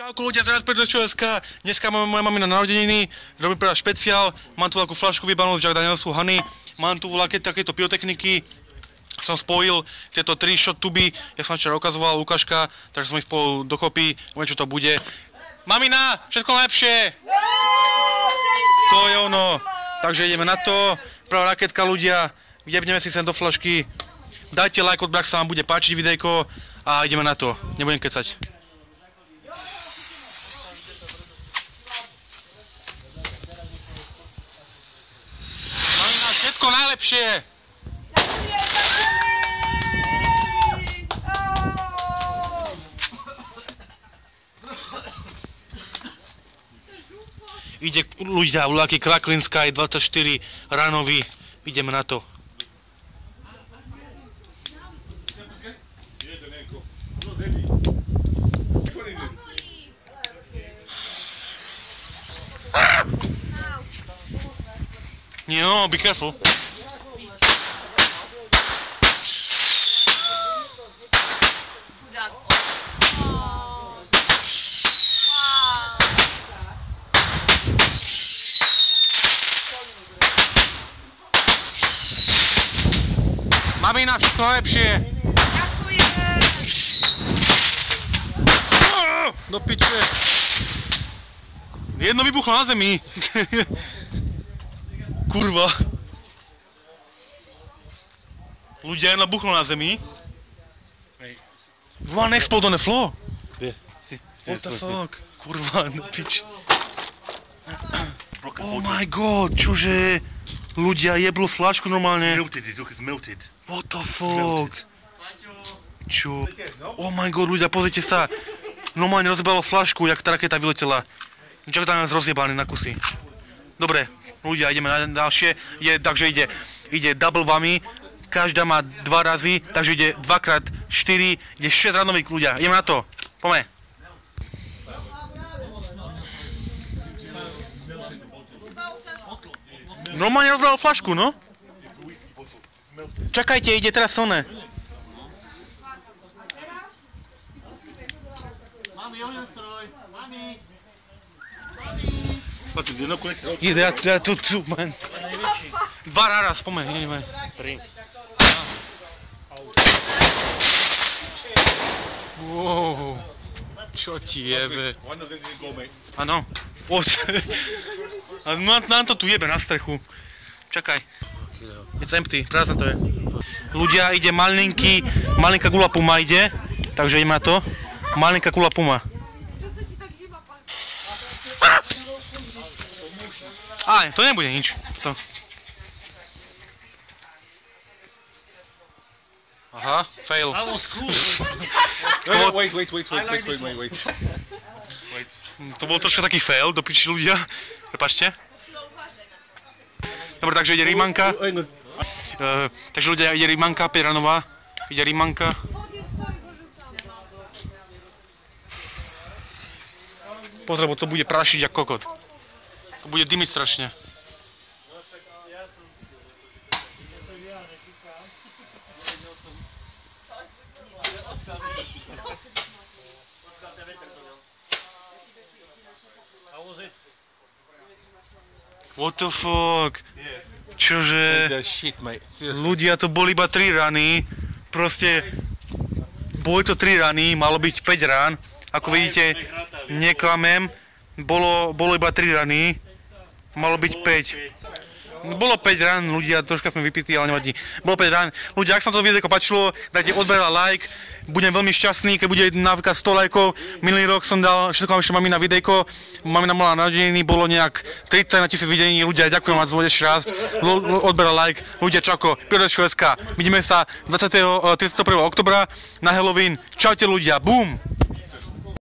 Čauko ľudia, teraz pre ČSK. Dneska máme moja mamina narodeniny, robím pre špeciál. Mám tu takú flašku vybanú od Jack Danielsu Hany. Mám tu také, takéto pyrotechniky. Som spojil tieto tri shot tuby, ja som včera ukazoval Lukáška, takže som ich spojil dokopy, uvidím čo to bude. Mamina, všetko najlepšie! To je ono. Takže ideme na to. Prvá raketka ľudia, jebneme si sem do flašky. Dajte like, odbrak sa vám bude páčiť videjko a ideme na to. Nebudem kecať. Mamina, všetko najlepšie! Ide ľudia, ľudia, Kraklinská je 24 ranový. Ideme na to. Nie, no, be careful. Mamina, všetko najlepšie. Á, Do piče. Jedno vybuchlo na zemi. Kurva. Ľudia, jedno buchlo na zemi. One explode on the floor. Yeah. What the fuck? Kurva, no pič. Oh my god, čože? Ľudia jeblo flašku normálne. Melted it, look, it's melted. What the It's fuck? melted. Čo? Oh my god, ľudia, pozrite sa. Normálne rozbalo flašku, jak tá raketa vyletela. Jack Daniels rozjebaný na kusy. Dobre, ľudia, ideme na ďalšie. Je, takže ide, ide double vami. Každá má dva razy, takže ide 2x4, ide 6 ranových ľudia. Ideme na to. Poďme. Normálne rozbral flašku, no? Čakajte, ide teraz. Fucking, they're not connected. Ide, ja, ja tu, tu, man. Dva rara, spomeň, ideme. Tri. Wow. Čo ti jebe? Áno. Os... A nám, nám to tu jebe na strechu. Čakaj. It's empty, prázdne to je. Ľudia, ide malinký, malinká gula puma ide, takže ima to. Malinká gula puma. Á, to nebude nič. To. Aha, fail. That was cool. wait, wait, wait, wait, wait, wait, wait, wait. To bol troška taký fail, do piči ľudia. Prepačte. Dobre, takže ide Rimanka. Uh, takže ľudia, ide Rimanka, Peranová. Ide Rimanka. Pozor, to bude prašiť ako kokot. To bude dymiť strašne. What the fuck? Čože? Shit. Ľudia, to boli iba 3 rany. Proste, boli to 3 rany, malo byť 5 rán. Ako vidíte, neklamem, bolo, bolo iba 3 rany, malo byť 5. Bolo 5 rán, ľudia, troška sme vypití, ale nevadí. Bolo 5 rán. Ľudia, ak sa to video páčilo, dajte odber a like. Budem veľmi šťastný, keď bude napríklad 100 lajkov. Minulý rok som dal, všetko mám ešte mami na videjko. Mamina mala narodeniny, bolo nejak 30 na 1000 videní. Ľudia, ďakujem vám. Lo- lo- Odber a like. Ľudia, čako, Pirotečko.sk. Vidíme sa 20. eh, 31. oktobra na Halloween. Čaute ľudia, boom!